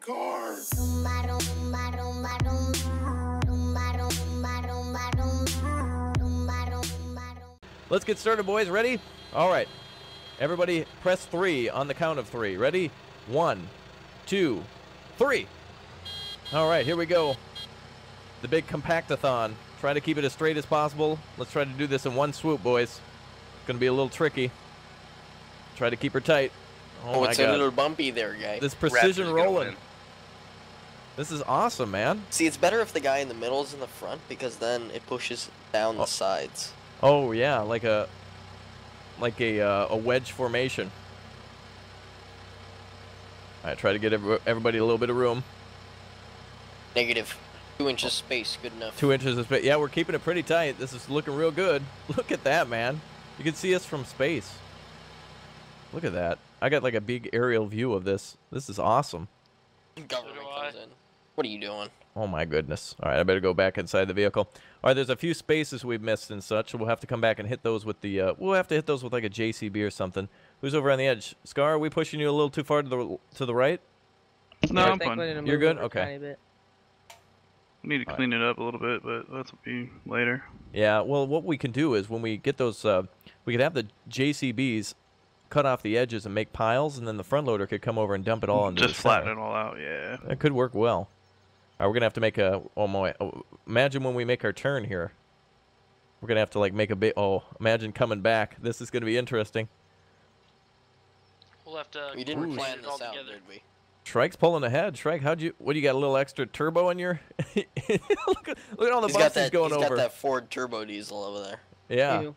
car. Let's get started, boys. Ready? All right. Everybody press three on the count of three. Ready? One, two, three. All right, here we go. The big compactathon. Try to keep it as straight as possible. Let's try to do this in one swoop, boys. It's going to be a little tricky. Try to keep her tight. Oh, Oh, it's God. a little bumpy there, guy. This precision Raptors gonna rolling. This is awesome, man. See, it's better if the guy in the middle is in the front because then it pushes down Oh. the sides. Oh yeah, like a like a uh, a wedge formation. Right, try to get everybody a little bit of room. Negative. Two inches space, good enough. Two inches of space. Yeah, we're keeping it pretty tight. This is looking real good. Look at that, man. You can see us from space. Look at that. I got like a big aerial view of this. This is awesome. Government So do I. comes in. What are you doing? Oh my goodness. All right, I better go back inside the vehicle. All right, there's a few spaces we've missed and such. So we'll have to come back and hit those with the. Uh, we'll have to hit those with like a JCB or something. Who's over on the edge? Scar, are we pushing you a little too far to the to the right? No, Yeah, I'm fine. we need to You're good? Okay. tiny bit. We need to Alright. clean it up a little bit, but that'll be later. Yeah. Well, what we can do is when we get those, uh, we could have the JCBs cut off the edges and make piles, and then the front loader could come over and dump it all into Just the flatten center. it all out, yeah. That could work well. All right, we're gonna have to make a. Oh my! Oh, imagine when we make our turn here. We're gonna have to like make a bit. Oh, imagine coming back. This is gonna be interesting. We'll have to. We didn't coordinate plan it all this out, together. did we? Shrike's pulling ahead. Shrike, how'd you? What do you got? A little extra turbo in your? look, at, look at all the He's bumps got that. he's going he's over. got that Ford turbo diesel over there. Yeah. Ew.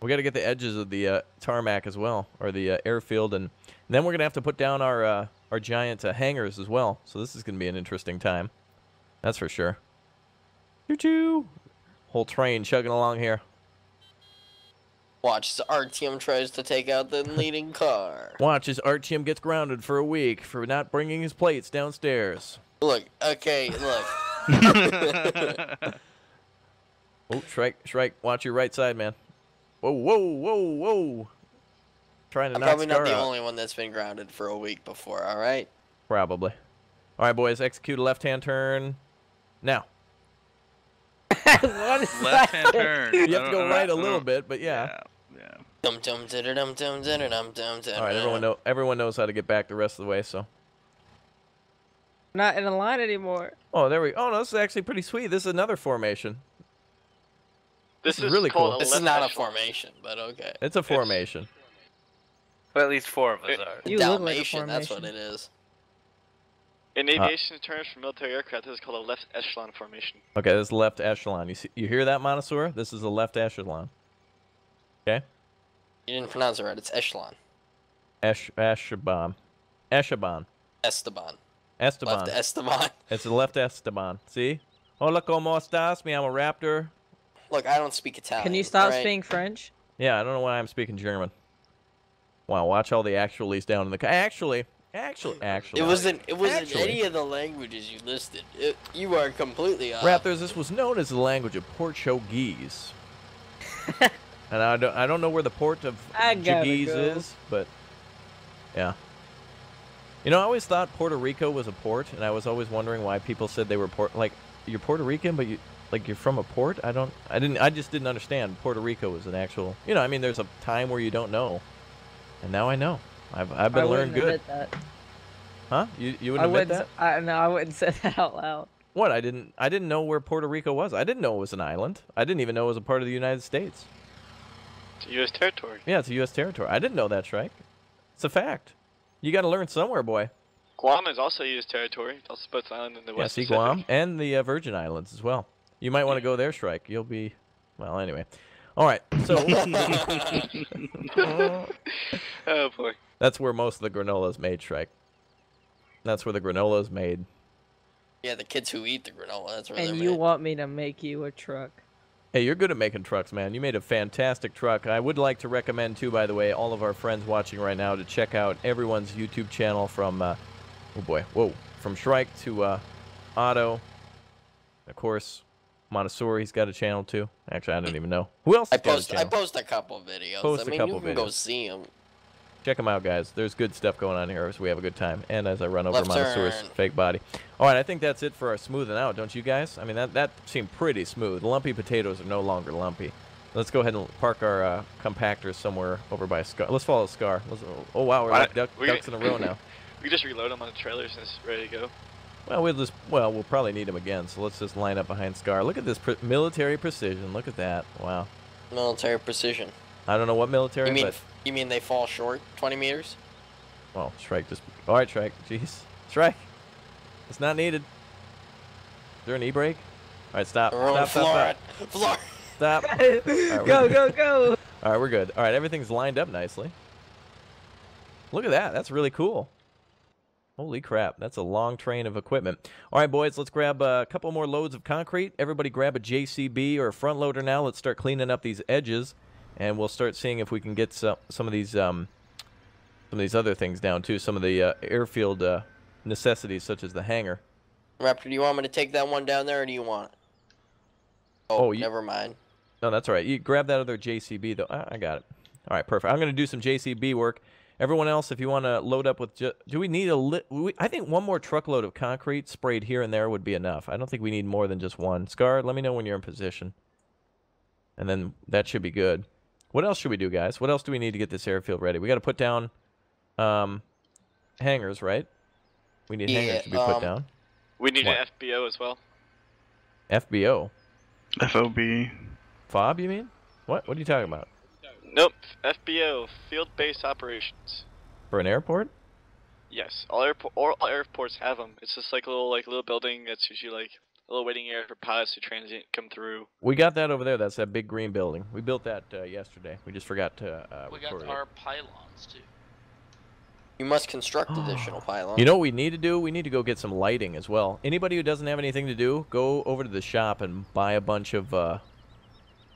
We got to get the edges of the uh, tarmac as well, or the uh, airfield, and then we're gonna have to put down our uh, our giant uh, hangars as well. So this is gonna be an interesting time. That's for sure. Choo choo! Whole train chugging along here. Watch, as RTM tries to take out the leading car. Watch as Artyom gets grounded for a week for not bringing his plates downstairs. Look, okay, look. Oh, Shrike, Shrike, watch your right side, man. Whoa, whoa, whoa, whoa. Trying to I'm probably not the out. only one that's been grounded for a week before, all right? Probably. All right, boys, execute a left-hand turn now. left-hand turn. You have to go oh, right a oh, little oh. bit, but yeah. Yeah. All right, everyone know everyone knows how to get back the rest of the way, so. Not in a line anymore. Oh, there we. Oh no, this is actually pretty sweet. This is another formation. This is is really cool. This is not a formation, but okay. It's a formation. Well, at least four of us Uh, are. You look like a Dalmatian, that's what it is. In aviation terms for military aircraft, this is called a left echelon formation. Okay, this is left echelon. You see, you hear that, Monosaur? This is a left echelon. Okay, You didn't pronounce it right. It's echelon. Esh Echelon, Echelon, Esteban. Esteban. Left Esteban. it's a left Esteban. See? Hola, cómo estás? Me I'm a Raptor. Look, I don't speak Italian. Can you stop alright? speaking French? Yeah, I don't know why I'm speaking German. Wow, watch all the actuallys down in the. Actually, actually, actually. It wasn't. It wasn't Actually. any of the languages you listed. It, you are completely off. Raptors, this was known as the language of Portuguese. and I don't, I don't know where the port of I Portuguese go. is, but yeah. You know, I always thought Puerto Rico was a port, and I was always wondering why people said they were port. Like, you're Puerto Rican, but you, like, you're from a port. I don't, I didn't, I just didn't understand Puerto Rico was an actual. You know, I mean, there's a time where you don't know, and now I know. I've, I've been I learned wouldn't good, admit that. huh? You, you wouldn't admit wouldn't. that? s- I, no, I wouldn't say that out loud. What? I didn't. I didn't know where Puerto Rico was. I didn't know it was an island. I didn't even know it was a part of the United States. It's a U.S. territory. Yeah, it's a U.S. territory. I didn't know that, Shrike. It's a fact. You got to learn somewhere, boy. Guam is also U.S. territory. It's also Boats Island in the Yeah, West see Pacific. Guam and the uh, Virgin Islands as well. You might want to go there, Shrike. You'll be, well, anyway. All right, so Oh boy. that's where most of the granola is made, Shrike. That's where the granola is made. Yeah, the kids who eat the granola. That's where And you made. want me to make you a truck? Hey, you're good at making trucks, man. You made a fantastic truck. I would like to recommend, too, by the way, all of our friends watching right now to check out everyone's YouTube channel from, uh, oh boy, whoa, from Shrike to uh, Otto. Of course, Montessori, he's got a channel too. Actually, I don't even know. Who else I has got a post. I post a couple videos. Post I a mean, couple you can go see them. Check them out, guys. There's good stuff going on here as we have a good time. And as I run over Left Montezur's turn. fake body. All right, I think that's it for our smoothing out, don't you guys? I mean, that, that seemed pretty smooth. Lumpy potatoes are no longer lumpy. Let's go ahead and park our uh, compactors somewhere over by Scar. Let's follow Scar. Let's, oh, wow, we're like duck, we- ducks in a row now. We just reload them on the trailers and it's ready to go. Well, we'll just well, we'll probably need him again. So let's just line up behind Scar. Look at this pre- military precision. Look at that. Wow. Military precision. I don't know what military, You mean but you mean they fall short 20 meters? well, Shrike just. All right, Shrike. Jeez, Shrike. It's not needed. Is there an e-brake? All right, stop. We're on Stop. Stop. Florida. Stop. Florida. stop. go, go, go. All right, we're good. All right, everything's lined up nicely. Look at that. That's really cool. Holy crap. That's a long train of equipment. All right, boys, let's grab a couple more loads of concrete. Everybody grab a JCB or a front loader now. Let's start cleaning up these edges, and we'll start seeing if we can get some, some of these um, some of these other things down too. Some of the uh, airfield uh, necessities, such as the hangar. Raptor, do you want me to take that one down there or do you want it? Oh, Oh, you- never mind. No, that's all right. You grab that other JCB though. I, I got it. All right, perfect. I'm going to do some JCB work. Everyone else, if you want to load up with, ju- do we need a li- we, I think one more truckload of concrete sprayed here and there would be enough. I don't think we need more than just one. Scar, let me know when you're in position, and then that should be good. What else should we do, guys? What else do we need to get this airfield ready? We got to put down um, hangars, right? We need Yeah, hangars to be put um, down. We need What? an FBO as well. FBO, FOB. fob, you mean? What? What are you talking about? Nope, FBO, field-based operations. For an airport? Yes, all airport all airports have them. It's just like a little like little building that's usually like a little waiting area for pilots to transit come through. We got that over there. That's that big green building. We built that uh, yesterday. We just forgot to. Uh, We got record it. our pylons too. You must construct additional pylons. You know what we need to do? We need to go get some lighting as well. Anybody who doesn't have anything to do, go over to the shop and buy a bunch of. Uh,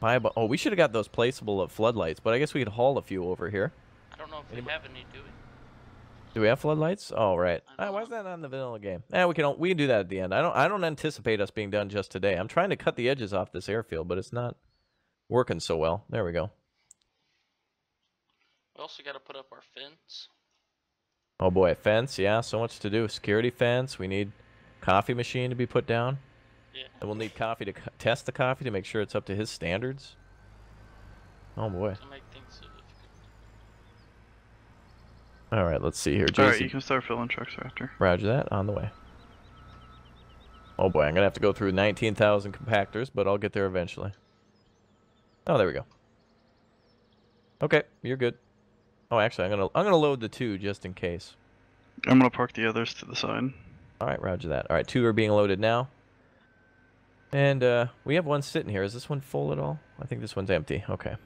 buy a oh, we should have got those placeable floodlights, but I guess we could haul a few over here. I don't know if Anybody- we have any, do we? Do we have floodlights? Oh, right. I Ah, don't why is know. that on the vanilla game? Eh, we can we can do that at the end. I don't I don't anticipate us being done just today. I'm trying to cut the edges off this airfield, but it's not working so well. There we go. We also got to put up our fence. Oh boy, a fence. Yeah, so much to do. Security fence. We need coffee machine to be put down. Yeah. And we'll need coffee to co- test the coffee to make sure it's up to his standards. Oh boy. To make things so difficult. All right, let's see here. Alright, you can start filling trucks after. Roger that. On the way. Oh boy, I'm gonna have to go through 19,000 compactors, but I'll get there eventually. Oh, there we go. Okay, you're good. Oh, actually, I'm gonna I'm gonna load the two just in case. I'm gonna park the others to the side. All right, roger that. All right, two are being loaded now. And uh, we have one sitting here. Is this one full at all? I think this one's empty. Okay.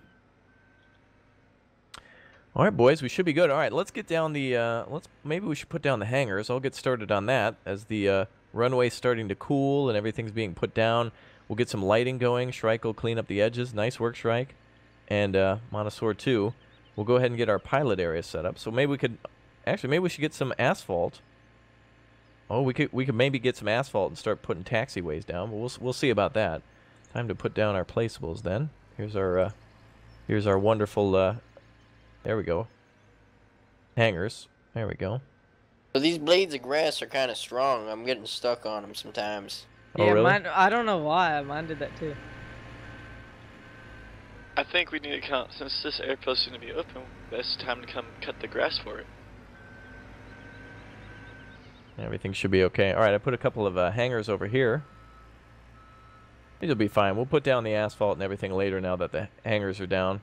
All right, boys, we should be good. All right, let's get down the. Uh, let's maybe we should put down the hangars. I'll get started on that as the uh, runway's starting to cool and everything's being put down. We'll get some lighting going. Shrike will clean up the edges. Nice work, Shrike. And uh, Monosaur too. We'll go ahead and get our pilot area set up. So maybe we could, actually, maybe we should get some asphalt. Oh, we could we could maybe get some asphalt and start putting taxiways down. But we'll we'll see about that. Time to put down our placeables then. Here's our uh, here's our wonderful. Uh, there we go. Hangers. There we go. So these blades of grass are kind of strong. I'm getting stuck on them sometimes. Oh, yeah, really? mine. I don't know why. Mine did that too. I think we need to come since this airfield's going to be open. Best time to come cut the grass for it. Everything should be okay. All right, I put a couple of uh, hangers over here. These will be fine. We'll put down the asphalt and everything later now that the hangers are down.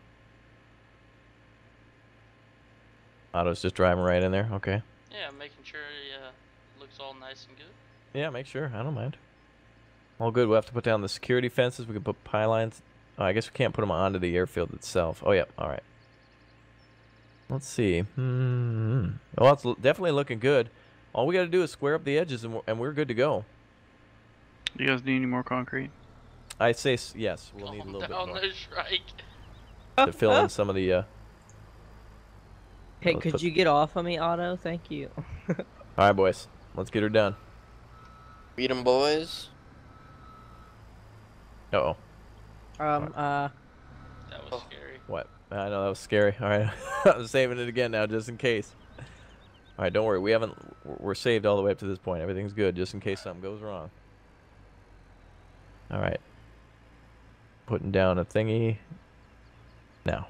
Otto's just driving right in there. Okay. Yeah, making sure it uh, looks all nice and good. Yeah, make sure. I don't mind. All good. We'll have to put down the security fences. We can put pylons. Oh, I guess we can't put them onto the airfield itself. Oh, yeah. All right. Let's see. Hmm. Well, it's definitely looking good. All we got to do is square up the edges, and we're, and we're good to go. Do you guys need any more concrete? I say yes. We'll need a little bit more there, Shrike. to fill in some of the. Uh... Hey, Let's could put- you get off of me, Otto? Thank you. All right, boys. Let's get her done. Beat 'em, boys. Uh oh. Um. Uh. That was Oh. scary. What? I know that was scary. All right, I'm saving it again now, just in case. All right, don't worry. We haven't. we're- We're saved all the way up to this point. Everything's good, just in case something goes wrong. All right. Putting down a thingy. Now.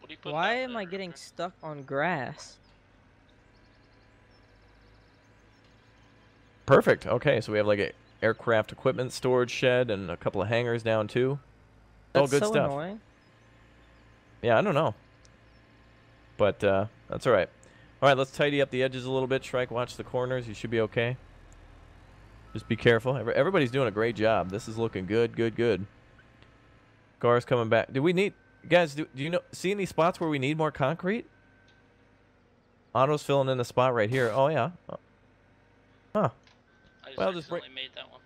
What you Why out am I getting stuck on grass? Perfect. Okay, so we have like a aircraft equipment storage shed and a couple of hangars down too. All That's good so stuff. annoying. Yeah, I don't know. But uh, that's all right. All right, let's tidy up the edges a little bit. Shrike, watch the corners. You should be okay. Just be careful. Everybody's doing a great job. This is looking good, good, good. Cars coming back. Do we need guys? Do, do you know see any spots where we need more concrete? Otto's filling in the spot right here. Oh yeah. Uh, Huh. I just well, just bring- made that one.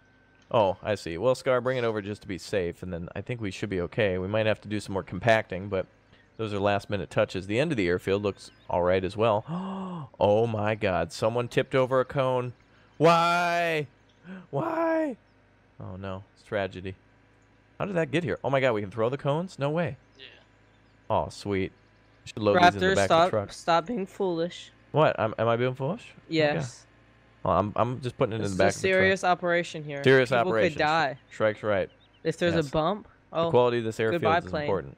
Oh, I see. Well, Scar, bring it over just to be safe, and then I think we should be okay. We might have to do some more compacting, but those are last-minute touches. The end of the airfield looks all right as well. Oh my God! Someone tipped over a cone. Why? Why? Oh no! It's tragedy. How did that get here? Oh my God! We can throw the cones? No way. Yeah. Oh, sweet. We should load these in the Raptor, back of the stop truck. stop being foolish. What? am am I being foolish? Okay. Yes. Well, I'm I'm just putting it in the is back a of the truck. serious operation here. Serious People operation. could die. Shrike's right. If there's Yes. a bump, The oh, quality of this airfield goodbye, is plane. important.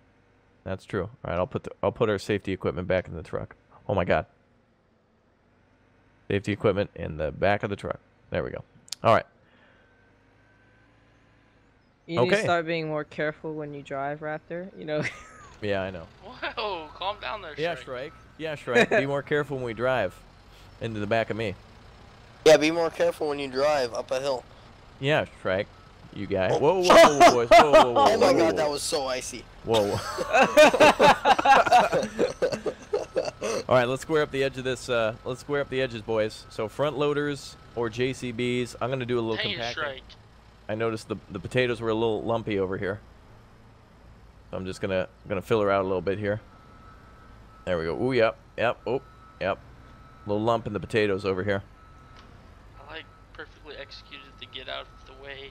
That's true. All right, I'll put the, I'll put our safety equipment back in the truck. Oh my god. Safety equipment in the back of the truck. There we go. All right. you need to start being more careful when you drive, Raptor. You know, Yeah, I know. Whoa, calm down there, Yeah, Shrek. Shrike. Yeah, Shrike. Be more careful when we drive into the back of me. Yeah, be more careful when you drive up a hill. Yeah, Shrike. You guys. Oh. Whoa, whoa, whoa, whoa, boys. Whoa, whoa, whoa, Oh my whoa, god, that was so icy. Whoa. All right, let's square up the edge of this. Uh, let's square up the edges, boys. So front loaders or JCBs. I'm gonna do a little Dang it, compacting. Shrike. I noticed the the potatoes were a little lumpy over here. So I'm just gonna gonna fill her out a little bit here. There we go. Ooh, yep, yep. Oh, yep. Little lump in the potatoes over here. I like perfectly executed to get out of the way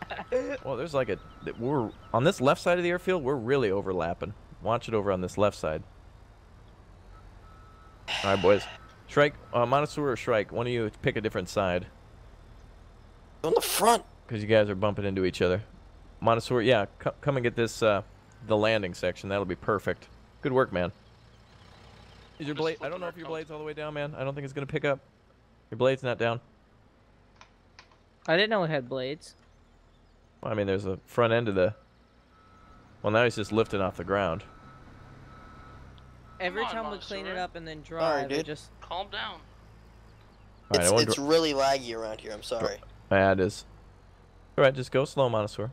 and move right there. Well, there's like a we're on this left side of the airfield. We're really overlapping. Watch it over on this left side. All right, boys. Shrike, uh, Montessori or Shrike, one of you pick a different side On the front. because you guys are bumping into each other. Montessori, yeah, come and get this uh, the landing section. That'll be perfect. Good work, man. Is your blade? I don't know if your blade's all the way down, man. I don't think it's gonna pick up. Your blade's not down. I didn't know it had blades. Well, I mean, there's a front end of the. Well, now he's just lifting off the ground. Every on, time we clean it eh? up and then drive, it dude. just Calm down. All right, It's, I wonder. it's really laggy around here. I'm sorry. Yeah, it is. All right, just go slow, Montessori.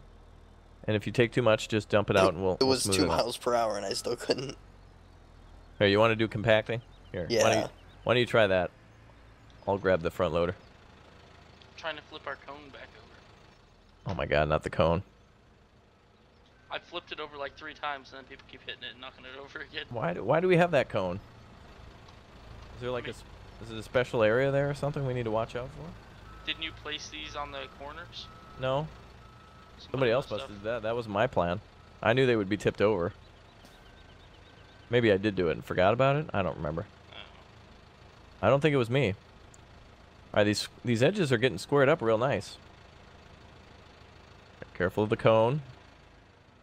And if you take too much, just dump it out, and we'll. It we'll was two it out. miles per hour and I still couldn't. Here, you want to do compacting? Here. Why don't, Yeah. you, why don't you try that? I'll grab the front loader. trying to flip our cone back over. Oh my God, not the cone. I flipped it over like three times and then people keep hitting it and knocking it over again. Why? Do, why do we have that cone? Is there like a? s- Is it a special area there or something we need to watch out for? Didn't you place these on the corners? No. Somebody else must have that. That was my plan. I knew they would be tipped over. Maybe I did do it and forgot about it. I don't remember. Oh. I don't think it was me. All right, these these edges are getting squared up real nice. Careful of the cone.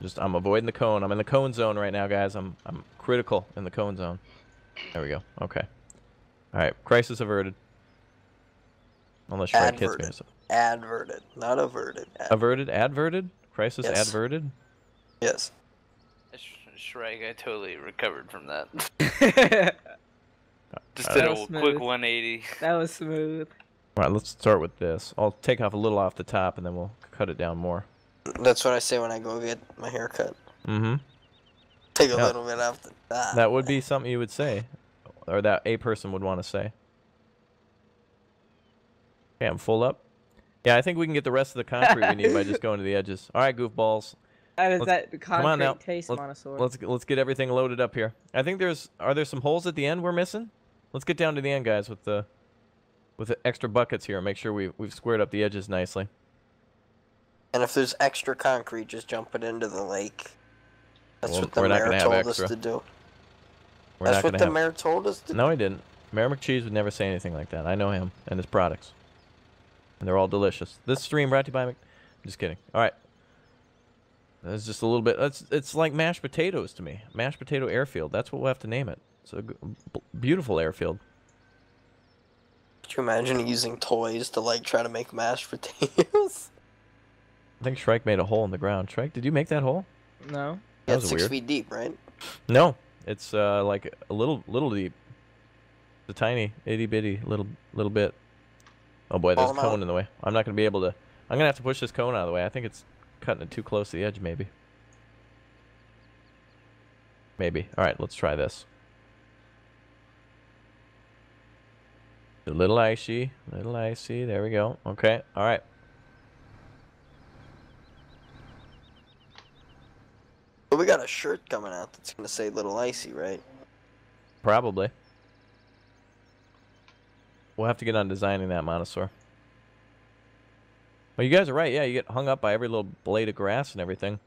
Just I'm avoiding the cone. I'm in the cone zone right now, guys. I'm I'm critical in the cone zone. There we go. Okay. All right, crisis averted. Unless Shrek hits me. or Adverted. Adverted, not averted. Ad- Averted, adverted, crisis Yes. adverted. yes. Sh- Shrike, I totally recovered from that. that Just did a was quick 180. That was smooth. All right, let's start with this. I'll take off a little off the top, and then we'll cut it down more. That's what I say when I go get my hair cut. Mm-hmm. Take a Yeah. little bit off the top. That would be something you would say, or that a person would want to say. Okay, I'm full up. Yeah, I think we can get the rest of the concrete we need by just going to the edges. All right, goofballs. How does Let's- that come on concrete now. taste, Let's- Montessori? Let's let's get everything loaded up here. I think there's are there some holes at the end we're missing? Let's get down to the end, guys, with the with the extra buckets here. Make sure we we've squared up the edges nicely. And if there's extra concrete, just jump it into the lake. That's Well, what the mayor told extra. us to do. We're That's what the have. mayor told us to do. No, he didn't. Mayor McCheese would never say anything like that. I know him and his products, and they're all delicious. This stream brought to you by Mc. Just kidding. All right. That's just a little bit. It's it's like mashed potatoes to me. Mashed potato airfield. That's what we'll have to name it. It's a beautiful airfield. Could you imagine using toys to like try to make mashed potatoes? I think Shrike made a hole in the ground. Shrike, did you make that hole? No. That yeah, was it's six weird. feet deep, right? No, it's uh like a little little deep. It's a tiny itty bitty little little bit. Oh boy, there's a Call 'em out. cone in the way. I'm not gonna be able to. I'm gonna have to push this cone out of the way. I think it's cutting it too close to the edge, maybe. Maybe. All right, let's try this. A little icy, little icy. There we go. Okay. All right. But we got a shirt coming out that's gonna say "Little Icy," right? Probably. We'll have to get on designing that monosaur. Well, you guys are right. Yeah, you get hung up by every little blade of grass and everything.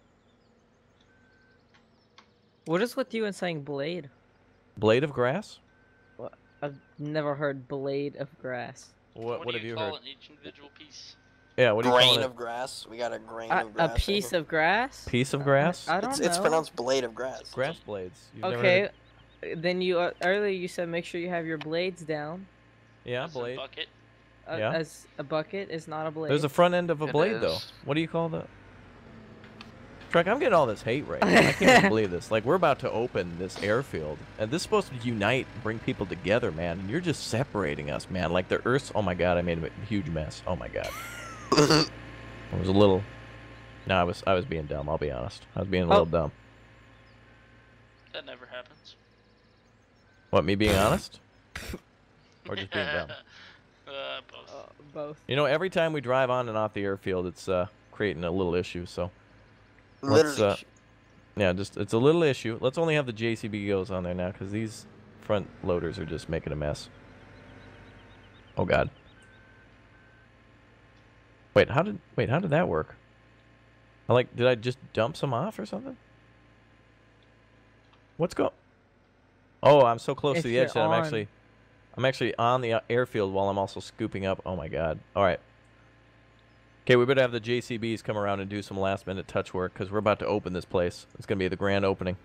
What is with you and saying blade? Blade of grass? I've never heard blade of grass. What, what, what have you you call heard? it, each individual piece? Yeah, what do you grain call it? of grass. We got a grain A, of grass. right piece here. of grass? Piece of grass? I don't It's, know. it's pronounced blade of grass. Grass blades. You've Okay. heard- Then you uh, earlier you said make sure you have your blades down. Yeah, That's a blade. bucket. Uh, Yeah. As a bucket is not a blade. There's a front end of a It blade, though. What do you call that? Trek, I'm getting all this hate right now. I can't even believe this. Like, we're about to open this airfield, and this is supposed to unite, and bring people together, man. And you're just separating us, man. Like the Earth's. Oh my God, I made a huge mess. Oh my God. I was a little. No, I was. I was being dumb. I'll be honest. I was being a Oh. little dumb. That never happens. What? Me being honest? Or just being dumb? Uh, both. Uh, both. You know, every time we drive on and off the airfield, it's uh, creating a little issue. So. Literally. uh, Yeah, just it's a little issue. Let's only have the JCB goes on there now because these front loaders are just making a mess. Oh God. Wait, how did wait how did that work? I like did I just dump some off or something? What's go? Oh, I'm so close If to the edge that I'm on- actually I'm actually on the uh, airfield while I'm also scooping up. Oh my God! All right. Okay, we better have the JCBs come around and do some last minute touch work because we're about to open this place. It's going to be the grand opening.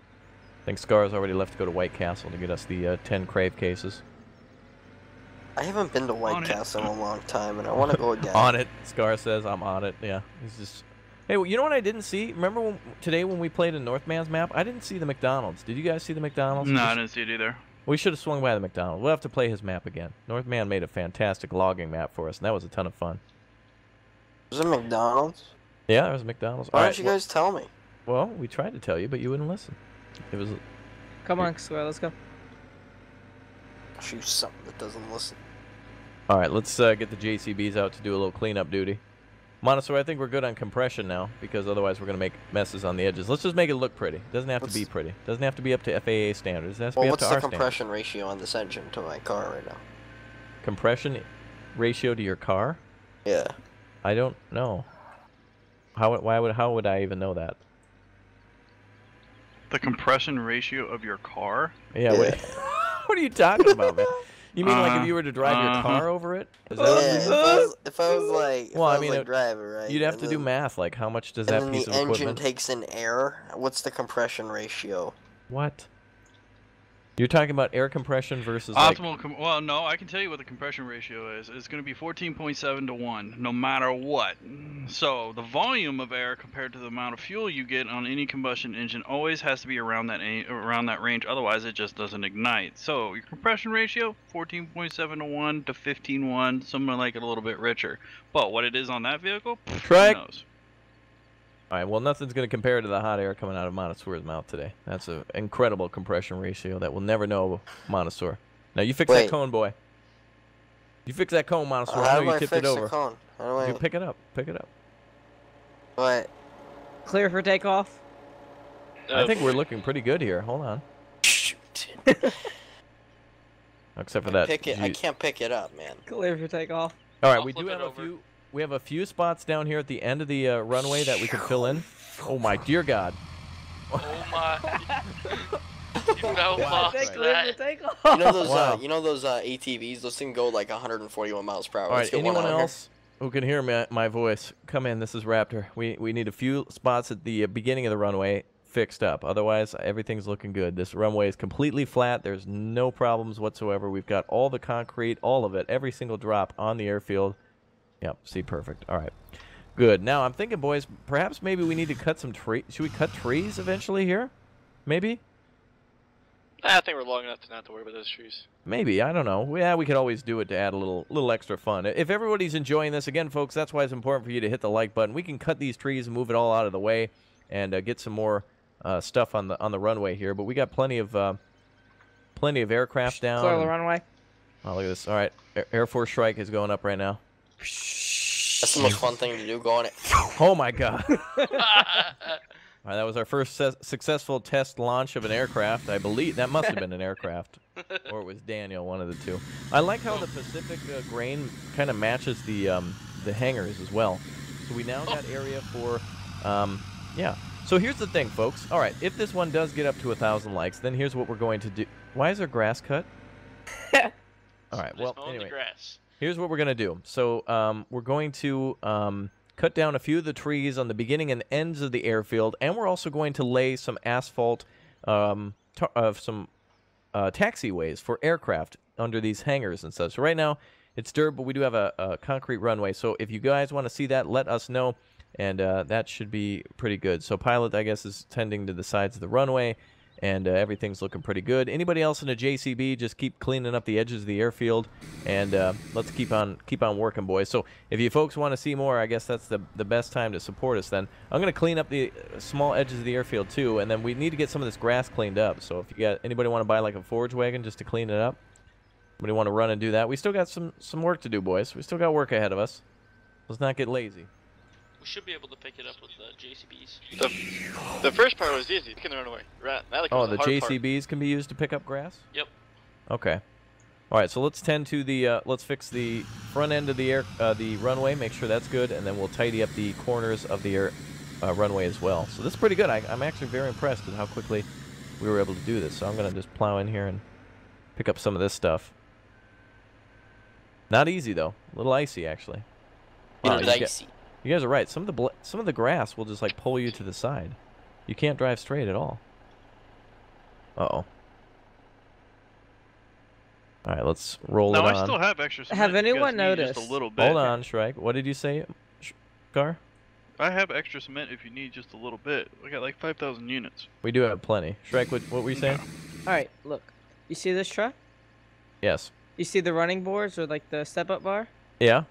I think Scar's already left to go to White Castle to get us the uh, 10 Crave cases. I haven't been to White On it. Castle in a long time, and I want to go again. On it, Scar says. I'm on it. Yeah, he's just. Hey, you know what I didn't see? Remember when, today when we played in Northman's map? I didn't see the McDonald's. Did you guys see the McDonald's? No, I didn't see it either. We should have swung by the McDonald's. We'll have to play his map again. Northman made a fantastic logging map for us, and that was a ton of fun. Was it McDonald's? Yeah, there was McDonald's. Why All don't right, you well- guys tell me? Well, we tried to tell you, but you wouldn't listen. It was Come on, Square, let's go. Choose something that doesn't listen. All right, let's uh, get the JCBs out to do a little cleanup duty. Monosaur, I think we're good on compression now because otherwise we're going to make messes on the edges. Let's just make it look pretty. Doesn't have to be Let's- pretty. Doesn't have to be up to FAA standards. It has to Well, be up what's to the our standards. compression ratio on this engine to my car right now? Compression ratio to your car? Yeah. I don't know. How would- why would how would I even know that? The compression ratio of your car? Yeah. What, what are you talking about, man? You mean like if Uh, you were to drive your uh-huh. car over it? Is Yeah, that what if I was, if I was like, if Well, I I was mean, like it- driving, right? You'd have and to do math. Like how much does And that then piece the of engine equipment? takes in air. What's the compression ratio? What? You're talking about air compression versus like Optimal. Com- well, no, I can tell you what the compression ratio is. It's going to be 14.7 to 1, no matter what. So, the volume of air compared to the amount of fuel you get on any combustion engine always has to be around that a- around that range. Otherwise, it just doesn't ignite. So, your compression ratio 14.7 to 1 to 15.1, something like it a little bit richer. But what it is on that vehicle, Trek. who knows? All right, well, nothing's going to compare to the hot air coming out of Montezur's mouth today. That's an incredible compression ratio that we'll never know Montezur. Now, you fix that cone, boy. You fix that cone, Montezur. Uh, I how know do you I tipped fix it the over. cone? How do I? You pick it up. Pick it up. What? Clear for takeoff. I think we're looking pretty good here. Hold on. Shoot. Except for that. pick it. I G- can't pick it up, man. Clear for takeoff. All right, I'll we do have it a over. Few. we have a few spots down here at the end of the uh, runway that we can fill in. Oh my dear God! Oh my. you fell Yeah, Take right. take off. You know those Wow. uh, you know those uh, ATVs? Those things go like 141 miles per hour. All Let's right, get one anyone out here. else who can hear my, my voice, come in. This is Raptor. We we need a few spots at the uh, beginning of the runway fixed up. Otherwise, everything's looking good. This runway is completely flat. There's no problems whatsoever. We've got all the concrete, all of it, every single drop on the airfield. Yep, see, perfect. All right, good. Now I'm thinking, boys, perhaps maybe we need to cut some trees. Should we cut trees eventually here? Maybe. I think we're long enough to not to worry about those trees. Maybe I don't know. Yeah, we could always do it to add a little little extra fun. If everybody's enjoying this, again, folks, that's why it's important for you to hit the like button. We can cut these trees and move it all out of the way, and uh, get some more uh, stuff on the on the runway here. But we got plenty of uh, plenty of aircraft down. Clear the runway. oh, look at this. All right, Air, Air Force Strike is going up right now. That's the most fun thing to do. Go on it. Oh my God! All right, that was our first su- successful test launch of an aircraft. I believe that must have been an aircraft, or it was Daniel, one of the two. I like how the Pacific uh, grain kind of matches the um, the hangars as well. So we now got area for, um, yeah. So here's the thing, folks. All right, if this one does get up to a thousand likes, then here's what we're going to do. Why is there grass cut? All right. Just Well, mowing anyway. the grass. Here's what we're gonna do. So um, we're going to um, cut down a few of the trees on the beginning and ends of the airfield, and we're also going to lay some asphalt, um, ta- uh, some uh, taxiways for aircraft under these hangars and such. So right now it's dirt, but we do have a, a concrete runway. So if you guys want to see that, let us know, and uh, that should be pretty good. So pilot, I guess, is tending to the sides of the runway. And uh, everything's looking pretty good. Anybody else in a JCB, just keep cleaning up the edges of the airfield, and uh, let's keep on keep on working, boys. So if you folks want to see more, I guess that's the the best time to support us. Then I'm gonna clean up the uh, small edges of the airfield too, and then we need to get some of this grass cleaned up. So if you got anybody want to buy like a forage wagon just to clean it up, anybody want to run and do that? We still got some some work to do, boys. We still got work ahead of us. Let's not get lazy. We should be able to pick it up with the JCBs. The, the first part was easy. You can run away. Right. Now Oh, comes the hard part. JCBs can be used to pick up grass. Yep. Okay. All right, so let's tend to the uh, let's fix the front end of the air uh, the runway, make sure that's good, and then we'll tidy up the corners of the air uh, runway as well. So this is pretty good. I, I'm actually very impressed at how quickly we were able to do this. So I'm gonna just plow in here and pick up some of this stuff. Not easy though, a little icy actually. You Wow, know, you, ga- dicey. You guys are right. Some of the bl- some of the grass will just like pull you to the side. You can't drive straight at all. Uh oh. All right, let's roll No, it I still have extra. Have cement if you guys anyone need Just noticed- a little bit. Hold on, Shrike. What did you say, Sh- Gar? I have extra cement if you need just a little bit. I got like 5,000 units. We do have plenty. Shrike, what, what were you saying? All right, look. You see this truck? Yes. You see the running boards or like the step-up bar? Yeah.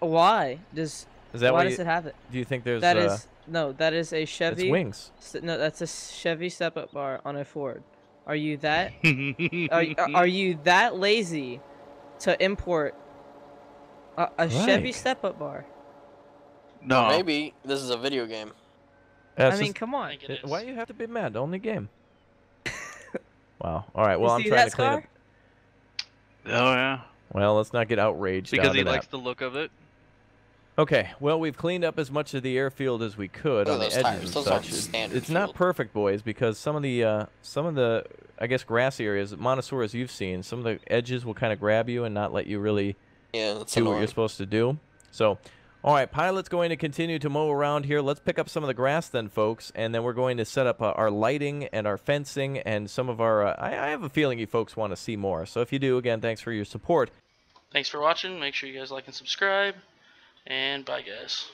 Why does Is that why why? does You, it have it? do you think there's? That uh, is no, that is a Chevy. It's Chevy. wings. No, that's a Chevy step-up bar on a Ford. Are you that? are, are you that lazy to import a, a Chevy step-up bar? no. Maybe this is a video game. That's I mean, just- come on. it it- is. why do you have to be mad? Only game. wow. All right. Well, you I'm see trying that to clean scar? up. Oh yeah. Well, let's not get outraged. Because out he of that. likes the look of it. Okay, well, we've cleaned up as much of the airfield as we could Look on at the edges tires. and Those such. aren't It's- standard it's not perfect, boys, because some of the uh, some of the I guess grassy areas, monosaurus you've seen, some of the edges will kind of grab you and not let you really Yeah, that's do what you're supposed to do. So, all right, pilot's going to continue to mow around here. Let's pick up some of the grass then, folks, and then we're going to set up uh, our lighting and our fencing and some of our. Uh, I, I have a feeling you folks want to see more. So if you do, again, thanks for your support. Thanks for watching. Make sure you guys like and subscribe. And bye, guys.